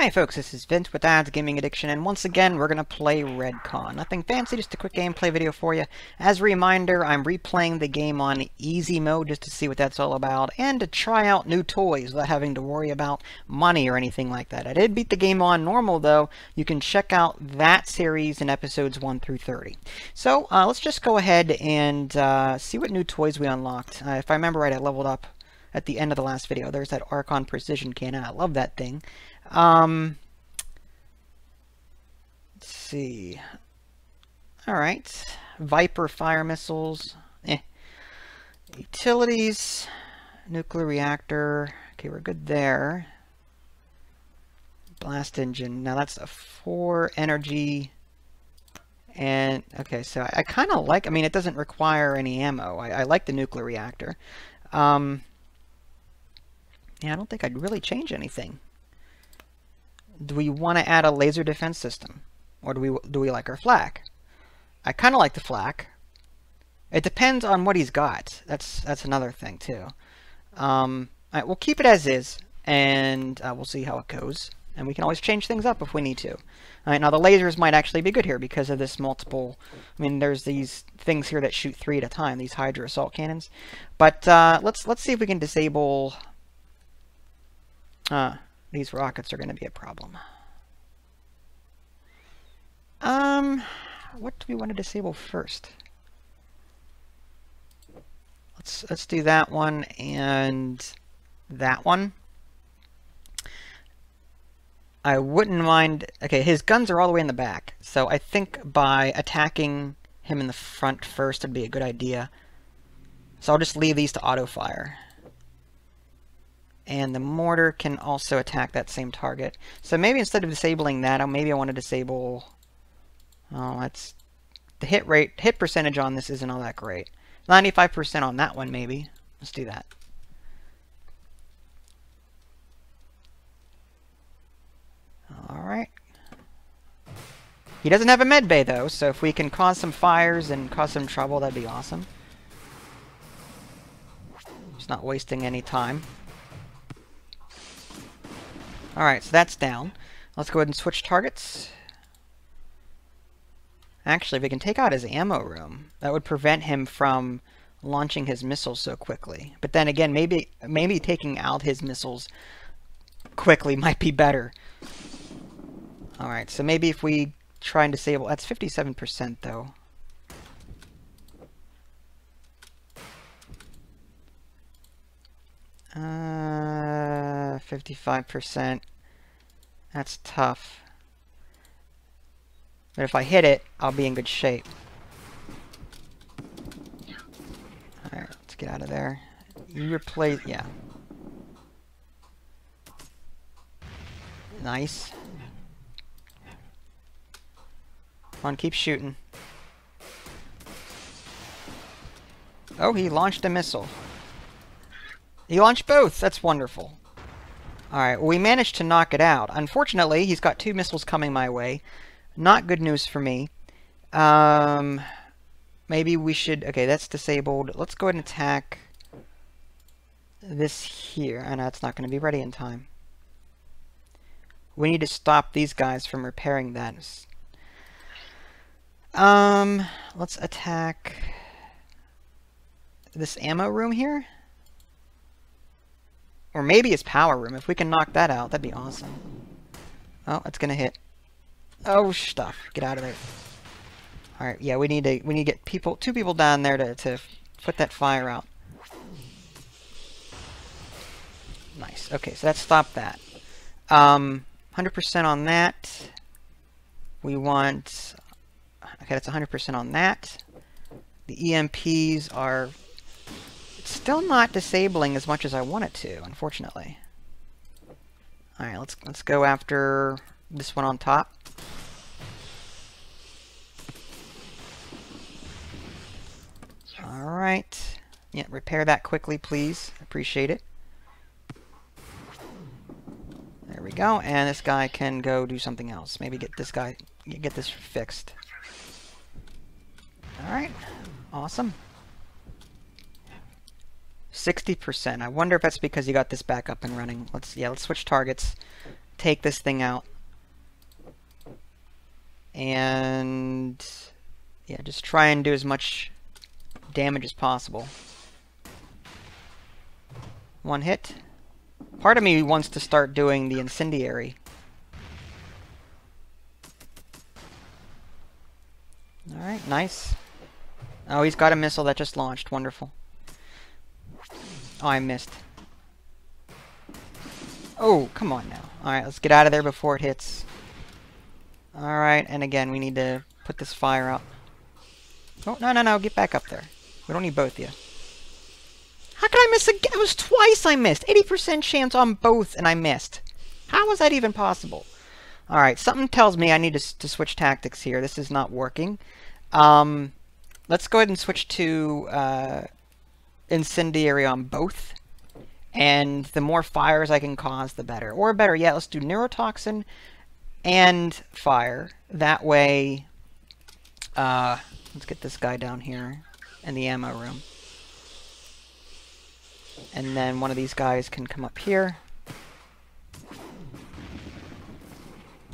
Hi folks, this is Vince with Dad's Gaming Addiction, and once again we're going to play Redcon. Nothing fancy, just a quick gameplay video for you. As a reminder, I'm replaying the game on easy mode just to see what that's all about, and to try out new toys without having to worry about money or anything like that. I did beat the game on normal though. You can check out that series in episodes 1 through 30. So uh, let's just go ahead and uh, see what new toys we unlocked. Uh, if I remember right, I leveled up at the end of the last video. There's that Archon Precision Cannon. I love that thing. Um, let's see. All right. Viper fire missiles. Eh. Utilities. Nuclear reactor. Okay, we're good there. Blast engine. Now that's a four energy. And, okay, so I, I kind of like, I mean, it doesn't require any ammo. I, I like the nuclear reactor. Um, yeah, I don't think I'd really change anything do we want to add a laser defense system? Or do we, do we like our flak? I kind of like the flak. It depends on what he's got. That's that's another thing too. Um, all right, we'll keep it as is, and uh, we'll see how it goes. And we can always change things up if we need to. All right, now the lasers might actually be good here because of this multiple. I mean, there's these things here that shoot three at a time. These Hydra assault cannons. But uh, let's let's see if we can disable. Uh, these rockets are going to be a problem. Um, what do we want to disable first? Let's let's do that one and that one. I wouldn't mind. Okay, his guns are all the way in the back, so I think by attacking him in the front first would be a good idea. So I'll just leave these to auto fire and the mortar can also attack that same target. So maybe instead of disabling that, oh, maybe I want to disable... Oh, that's... The hit rate, hit percentage on this isn't all that great. 95% on that one, maybe. Let's do that. Alright. He doesn't have a med bay, though, so if we can cause some fires and cause some trouble, that'd be awesome. Just not wasting any time. Alright, so that's down. Let's go ahead and switch targets. Actually, if we can take out his ammo room, that would prevent him from launching his missiles so quickly. But then again, maybe maybe taking out his missiles quickly might be better. Alright, so maybe if we try and disable... That's 57% though. Uh, 55%. That's tough. But if I hit it, I'll be in good shape. Alright, let's get out of there. You replace... yeah. Nice. Come on, keep shooting. Oh, he launched a missile. He launched both. That's wonderful. Alright, we managed to knock it out. Unfortunately, he's got two missiles coming my way. Not good news for me. Um, maybe we should... Okay, that's disabled. Let's go ahead and attack this here. I know it's not going to be ready in time. We need to stop these guys from repairing that. Um, let's attack this ammo room here. Or maybe his power room. If we can knock that out, that'd be awesome. Oh, it's gonna hit. Oh, stuff. Get out of there. Alright, yeah, we need to we need to get people two people down there to, to put that fire out. Nice. Okay, so that stopped that. Um, 100% on that. We want... Okay, that's 100% on that. The EMPs are still not disabling as much as I want it to, unfortunately. Alright, let's let's go after this one on top. Alright. Yeah, repair that quickly, please. Appreciate it. There we go, and this guy can go do something else. Maybe get this guy, get this fixed. Alright, awesome. 60%. I wonder if that's because you got this back up and running. Let's yeah, let's switch targets. take this thing out. And yeah, just try and do as much damage as possible. One hit. Part of me wants to start doing the incendiary. Alright, nice. Oh, he's got a missile that just launched. Wonderful. Oh, I missed. Oh, come on now. Alright, let's get out of there before it hits. Alright, and again, we need to put this fire out. Oh, no, no, no, get back up there. We don't need both of you. How could I miss again? It was twice I missed. 80% chance on both, and I missed. How was that even possible? Alright, something tells me I need to, to switch tactics here. This is not working. Um, let's go ahead and switch to uh, Incendiary on both. And the more fires I can cause, the better. Or better yet, let's do Neurotoxin and Fire. That way, uh, let's get this guy down here in the ammo room. And then one of these guys can come up here.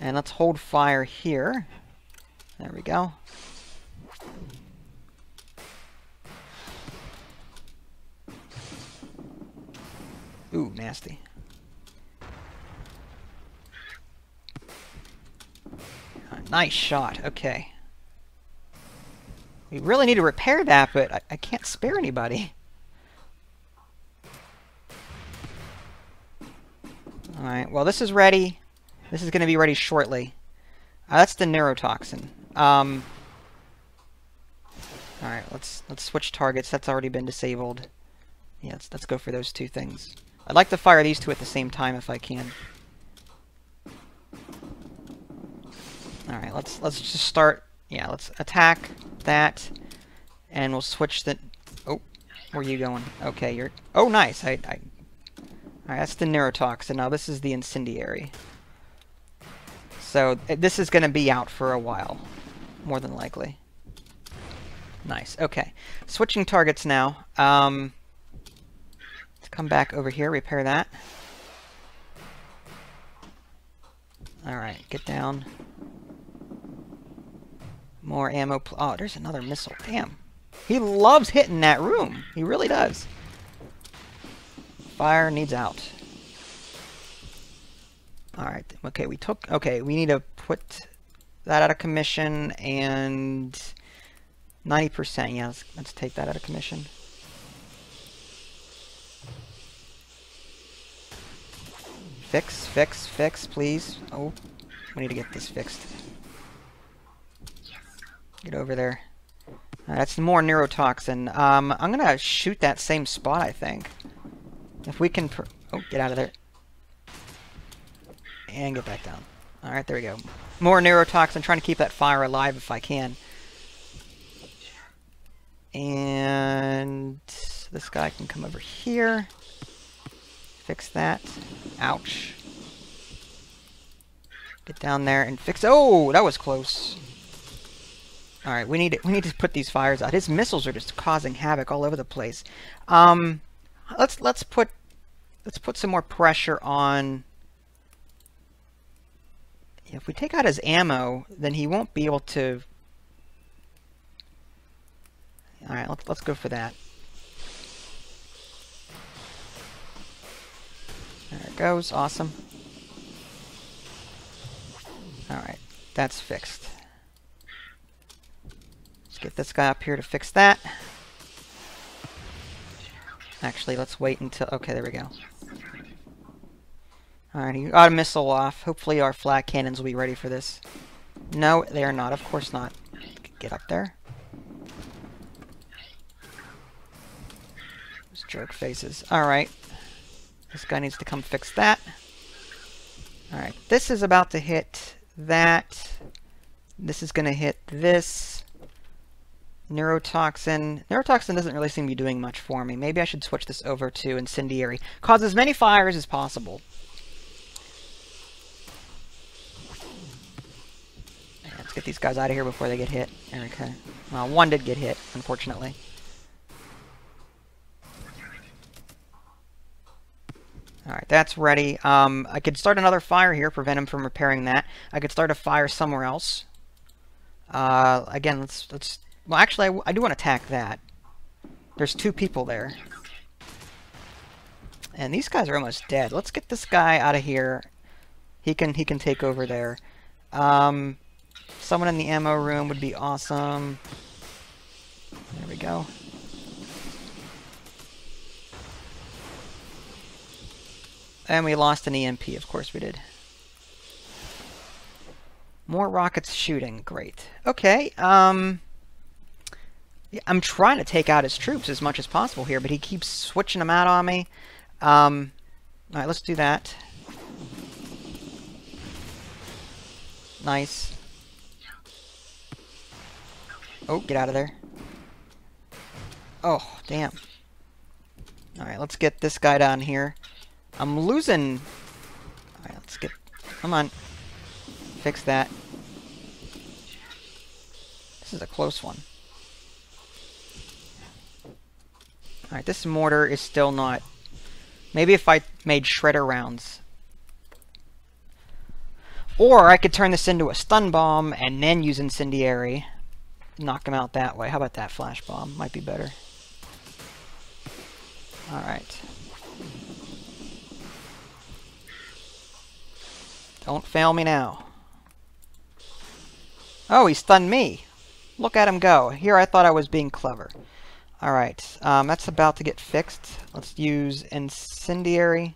And let's hold fire here. There we go. Ooh, nasty. nice shot. Okay. We really need to repair that, but I, I can't spare anybody. Alright, well this is ready. This is going to be ready shortly. Uh, that's the neurotoxin. Um, Alright, let's let's switch targets. That's already been disabled. Yeah, let's, let's go for those two things. I'd like to fire these two at the same time if I can. Alright, let's let's just start yeah, let's attack that and we'll switch the oh where are you going? Okay, you're oh nice. I, I Alright, that's the neurotoxin. Now this is the incendiary. So this is gonna be out for a while, more than likely. Nice. Okay. Switching targets now. Um Let's come back over here, repair that. Alright, get down. More ammo. Oh, there's another missile. Damn. He loves hitting that room. He really does. Fire needs out. Alright, okay, we took... Okay, we need to put that out of commission and... 90%, yeah, let's, let's take that out of commission. Fix, fix, fix, please. Oh, we need to get this fixed. Get over there. Uh, that's more neurotoxin. Um, I'm gonna shoot that same spot, I think. If we can... oh, get out of there. And get back down. Alright, there we go. More neurotoxin, trying to keep that fire alive if I can. And this guy can come over here. Fix that. Ouch. Get down there and fix. Oh, that was close. All right, we need to, we need to put these fires out. His missiles are just causing havoc all over the place. Um, let's let's put let's put some more pressure on. If we take out his ammo, then he won't be able to. All right, let's let's go for that. There it goes. Awesome. Alright, that's fixed. Let's get this guy up here to fix that. Actually, let's wait until... Okay, there we go. Alright, he got a missile off. Hopefully our flak cannons will be ready for this. No, they are not. Of course not. Get up there. Those jerk faces. Alright. This guy needs to come fix that. Alright, this is about to hit that. This is going to hit this. Neurotoxin. Neurotoxin doesn't really seem to be doing much for me. Maybe I should switch this over to Incendiary. Cause as many fires as possible. Let's get these guys out of here before they get hit. Okay. Well, one did get hit, unfortunately. Alright, that's ready. Um, I could start another fire here, prevent him from repairing that. I could start a fire somewhere else. Uh, again, let's, let's... Well, actually, I, I do want to attack that. There's two people there. And these guys are almost dead. Let's get this guy out of here. He can he can take over there. Um, someone in the ammo room would be awesome. There we go. And we lost an EMP, of course we did. More rockets shooting, great. Okay, um... I'm trying to take out his troops as much as possible here, but he keeps switching them out on me. Um, Alright, let's do that. Nice. Oh, get out of there. Oh, damn. Alright, let's get this guy down here. I'm losing... Alright, let's get... Come on. Fix that. This is a close one. Alright, this mortar is still not... Maybe if I made shredder rounds. Or I could turn this into a stun bomb and then use incendiary. Knock him out that way. How about that flash bomb? Might be better. Alright. Don't fail me now. Oh, he stunned me. Look at him go. Here I thought I was being clever. Alright, um, that's about to get fixed. Let's use Incendiary.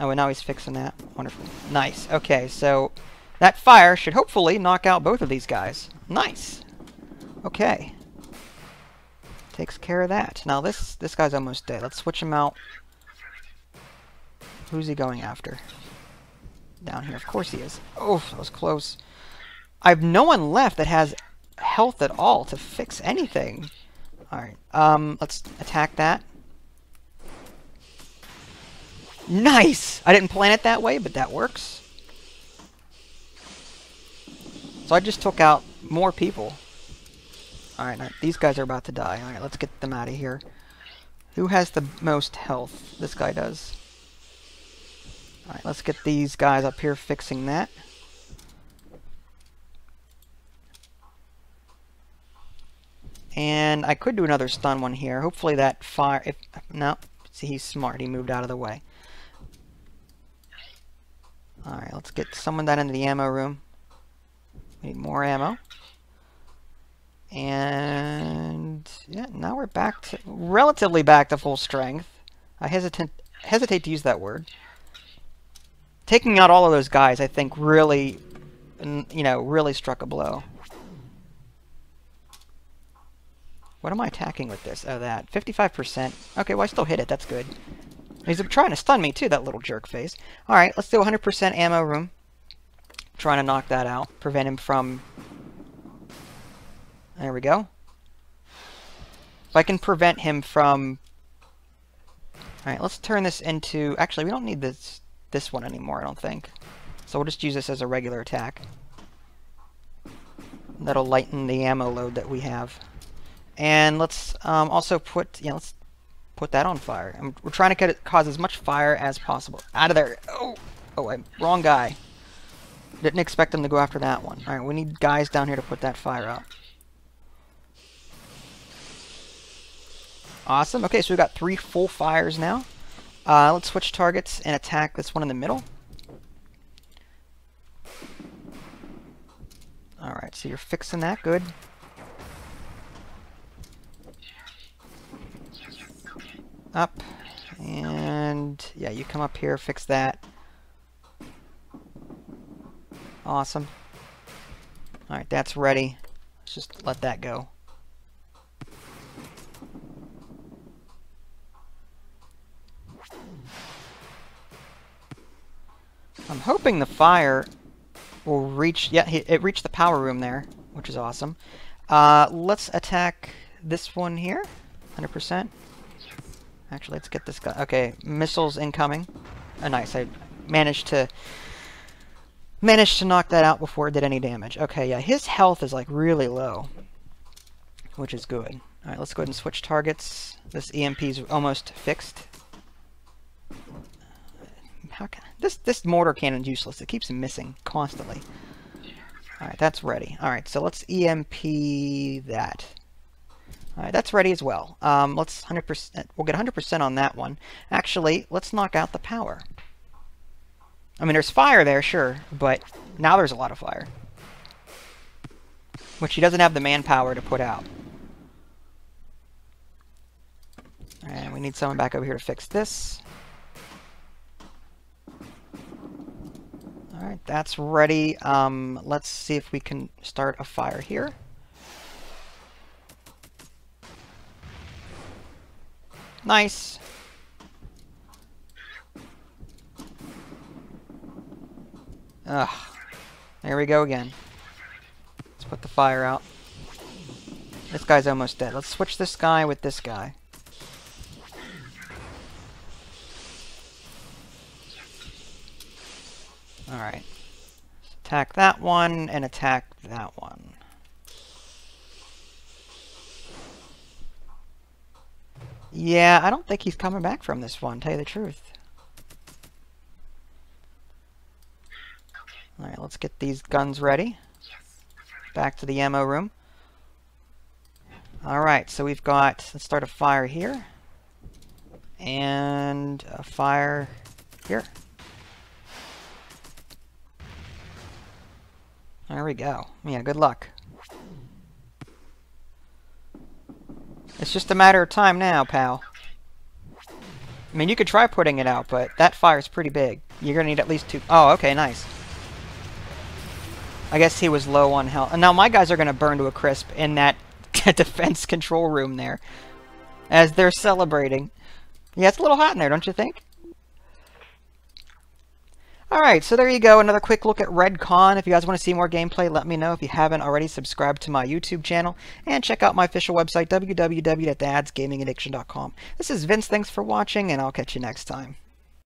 Oh, and now he's fixing that. Wonderful. Nice. Okay, so that fire should hopefully knock out both of these guys. Nice. Okay. Takes care of that. Now this this guy's almost dead. Let's switch him out. Who's he going after? Down here. Of course he is. Oh, that was close. I have no one left that has health at all to fix anything. Alright, um, let's attack that. Nice! I didn't plan it that way, but that works. So I just took out more people. Alright, these guys are about to die. Alright, let's get them out of here. Who has the most health? This guy does. Alright, let's get these guys up here fixing that. And I could do another stun one here. Hopefully that fire... If No. See, he's smart. He moved out of the way. Alright, let's get someone down into the ammo room. We need more ammo. And... Yeah, now we're back to... Relatively back to full strength. I hesitate, hesitate to use that word. Taking out all of those guys, I think, really... You know, really struck a blow. What am I attacking with this? Oh, that. 55%. Okay, well, I still hit it. That's good. He's trying to stun me, too, that little jerk face. Alright, let's do 100% ammo room. Trying to knock that out. Prevent him from... There we go. If I can prevent him from... Alright, let's turn this into... Actually, we don't need this, this one anymore, I don't think. So we'll just use this as a regular attack. That'll lighten the ammo load that we have. And let's um, also put, yeah, let's put that on fire. We're trying to get it, cause as much fire as possible. Out of there. Oh, oh, I'm wrong guy. Didn't expect them to go after that one. All right, we need guys down here to put that fire out. Awesome. Okay, so we've got three full fires now. Uh, let's switch targets and attack this one in the middle. Alright, so you're fixing that. Good. Up. And yeah, you come up here, fix that. Awesome. Alright, that's ready. Let's just let that go. I'm hoping the fire will reach... Yeah, it reached the power room there, which is awesome. Uh, let's attack this one here. 100%. Actually, let's get this guy. Okay, missiles incoming. Oh, nice. I managed to managed to knock that out before it did any damage. Okay, yeah, his health is like really low, which is good. All right, let's go ahead and switch targets. This EMP is almost fixed. How can this this mortar cannon's useless. It keeps missing constantly. All right, that's ready. All right, so let's EMP that. All right, that's ready as well. Um, let's 100%. We'll get 100% on that one. Actually, let's knock out the power. I mean, there's fire there, sure, but now there's a lot of fire, which he doesn't have the manpower to put out. And we need someone back over here to fix this. Alright, that's ready. Um, let's see if we can start a fire here. Nice. Ugh. There we go again. Let's put the fire out. This guy's almost dead. Let's switch this guy with this guy. Alright. Attack that one and attack that one. Yeah, I don't think he's coming back from this one, tell you the truth. Alright, let's get these guns ready. Yes, Back to the ammo room. Alright, so we've got, let's start a fire here. And a fire here. There we go. Yeah, good luck. It's just a matter of time now, pal. I mean, you could try putting it out, but that fire's pretty big. You're gonna need at least two... Oh, okay, nice. I guess he was low on health. Now my guys are gonna burn to a crisp in that defense control room there. As they're celebrating. Yeah, it's a little hot in there, don't you think? Alright, so there you go, another quick look at RedCon. If you guys want to see more gameplay, let me know. If you haven't already, subscribe to my YouTube channel, and check out my official website, www.dadsgamingaddiction.com. This is Vince, thanks for watching, and I'll catch you next time.